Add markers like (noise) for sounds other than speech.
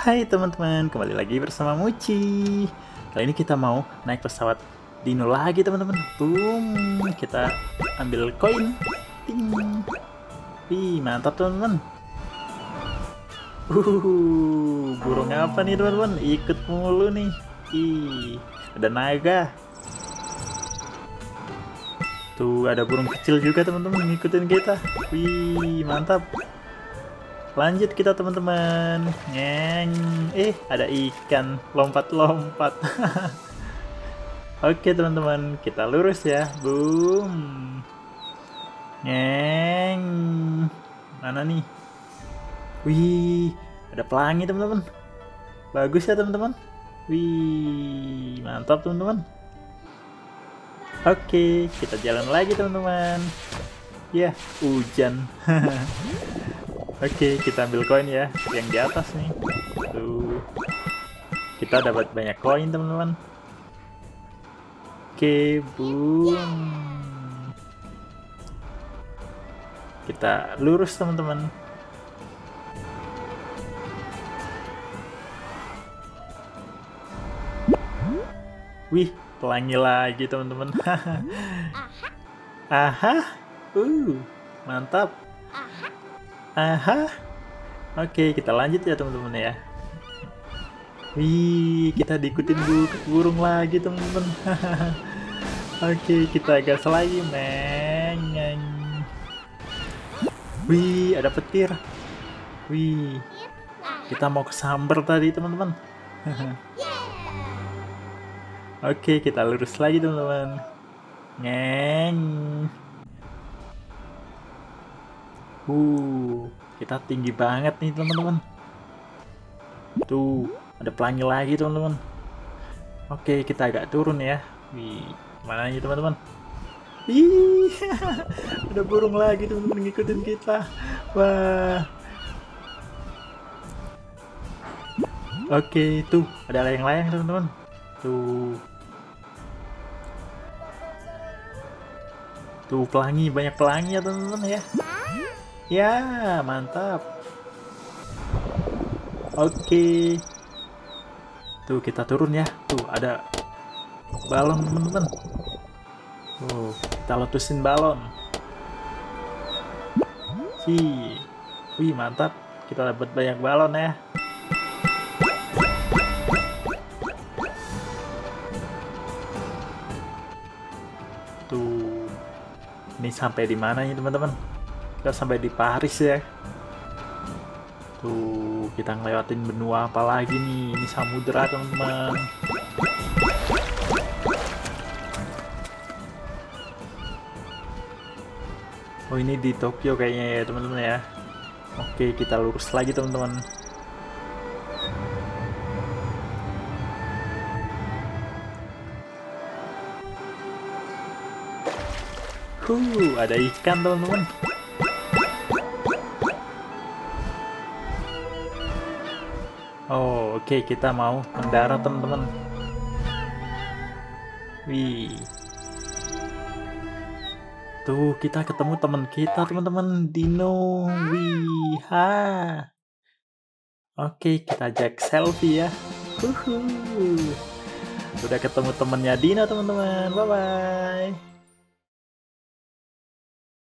Hai teman-teman, kembali lagi bersama Muci. Kali ini kita mau naik pesawat Dino lagi teman-teman. Boom, kita ambil koin. Ting. Wih, mantap teman-teman. Uh, burung apa nih teman-teman? Ikut mulu nih. Ih, ada naga. Tuh, ada burung kecil juga teman-teman ngikutin kita. Wih, mantap. Lanjut kita teman-teman. Ngeng. Eh, ada ikan lompat-lompat. (laughs) Oke teman-teman, kita lurus ya. Boom. Ngeng. Mana nih? Wih, ada pelangi teman-teman. Bagus ya teman-teman. Wih, mantap teman-teman. Oke, kita jalan lagi teman-teman. Ya, hujan. (laughs) Oke, kita ambil koin ya, yang di atas nih. Tuh. Kita dapat banyak koin, teman-teman. Oke, boom. Kita lurus, teman-teman. Wih, pelangi lagi, teman-teman. (laughs) Aha. Uh, mantap. Aha. Oke, kita lanjut ya teman-teman ya. Wih, kita diikutin bu burung lagi teman-teman. (laughs) Oke, kita gas lagi, meng. Wih, ada petir. Wih, kita mau ke samber tadi teman-teman. (laughs) Oke, kita lurus lagi teman-teman. Ngeng. Uh, kita tinggi banget nih teman-teman. Tuh, ada pelangi lagi teman-teman. Oke, kita agak turun ya. Wih, mana nih teman-teman? Ih, (laughs) ada burung lagi teman-teman ngikutin kita. Wah. Oke, tuh ada layang-layang teman-teman. Tuh. Tuh pelangi, banyak pelangi ya teman-teman ya. Ya, mantap. Oke. Tuh, kita turun ya. Tuh, ada balon, teman-teman. Tuh, kita letusin balon. Sih. Wih, mantap. Kita dapat banyak balon ya. Tuh. Ini sampai di mana nih, teman-teman? Kita sampai di Paris ya. Tuh kita ngelewatin benua apa lagi nih? Ini samudera teman-teman. Oh ini di Tokyo kayaknya ya teman-teman ya. Oke kita lurus lagi teman-teman. Huh, ada ikan teman-teman. Oke kita mau mendarat teman-teman. Wih. Tuh, kita ketemu teman kita, teman-teman, Dino. Wih, ha. Oke, kita ajak selfie ya. Uhuh. Udah ketemu temennya Dino, teman-teman. Bye-bye.